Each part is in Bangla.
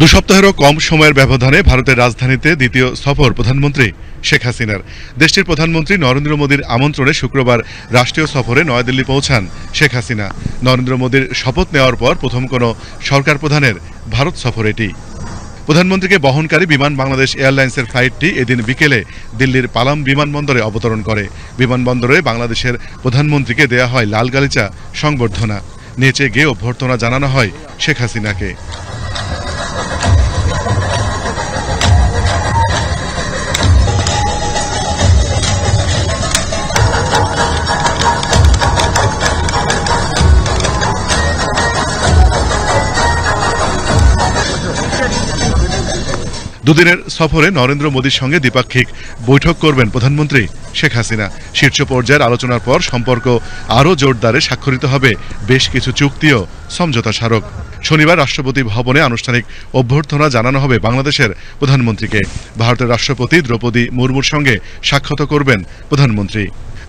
দু সপ্তাহেরও কম সময়ের ব্যবধানে ভারতের রাজধানীতে দ্বিতীয় সফর প্রধানমন্ত্রী শেখ হাসিনার। দেশটির প্রধানমন্ত্রী নরেন্দ্র মোদীর আমন্ত্রণে শুক্রবার রাষ্ট্রীয় সফরে নয়াদিল্লি পৌঁছান শেখ হাসিনা। নরেন্দ্র মোদীর শপথ নেওয়ার পর প্রথম কোনো সরকার প্রধানের ভারত সফর এটি। প্রধানমন্ত্রীকে বহনকারী বিমান বাংলাদেশ এয়ারলাইন্সের ফ্লাইটটি এদিন বিকেলে দিল্লির পালাম বিমানবন্দরে অবতরণ করে। বিমানবন্দরে বাংলাদেশের প্রধানমন্ত্রীকে দেয়া হয় লাল গালিচা সংবর্ধনা। নেচে গিয়ে অভ্যর্থনা জানানো হয় শেখ হাসিনাকে। দুদিনের সফরে নরেন্দ্র মোদীর সঙ্গে দ্বিপাক্ষিক বৈঠক করবেন প্রধানমন্ত্রী শেখ হাসিনা। শীর্ষ পর্যায়ের আলোচনার পর সম্পর্ক আরও জোরদারে স্বাক্ষরিত হবে। বেশ কিছু চুক্তি ও সমঝোতা স্মারক। শনিবার রাষ্ট্রপতি ভবনে আনুষ্ঠানিক অভ্যর্থনা জানানো হবে বাংলাদেশের প্রধানমন্ত্রীকে। ভারতের রাষ্ট্রপতি দ্রৌপদী মুর্মুর সঙ্গে সাক্ষাৎ করবেন প্রধানমন্ত্রী।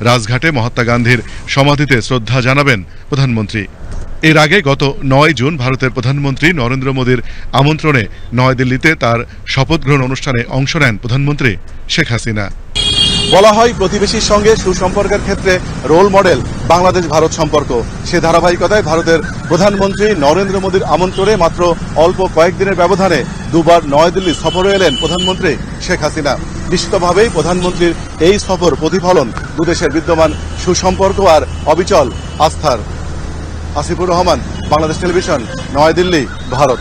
রাজঘাটে মহাত্মা গান্ধীর সমাধিতে শ্রদ্ধা জানাবেন প্রধানমন্ত্রী। এর আগে গত নয় জুন ভারতের প্রধানমন্ত্রী নরেন্দ্র মোদীর আমন্ত্রণে নয়াদিল্লিতে তার শপথ গ্রহণ অনুষ্ঠানে অংশ নেন প্রধানমন্ত্রী শেখ হাসিনা। বলা হয়, প্রতিবেশীর সঙ্গে সুসম্পর্কের ক্ষেত্রে রোল মডেল বাংলাদেশ ভারত সম্পর্ক। সে ধারাবাহিকতায় ভারতের প্রধানমন্ত্রী নরেন্দ্র মোদীর আমন্ত্রণে মাত্র অল্প কয়েকদিনের ব্যবধানে দুবার নয়াদিল্লি সফরে এলেন প্রধানমন্ত্রী শেখ হাসিনা। নিশ্চিতভাবেই প্রধানমন্ত্রীর এই সফর প্রতিফলন দুদেশের বিদ্যমান সুসম্পর্ক আর অবিচল আস্থার। আসিফুর রহমান বাংলাদেশ টেলিভিশন নয়াদিল্লি ভারত।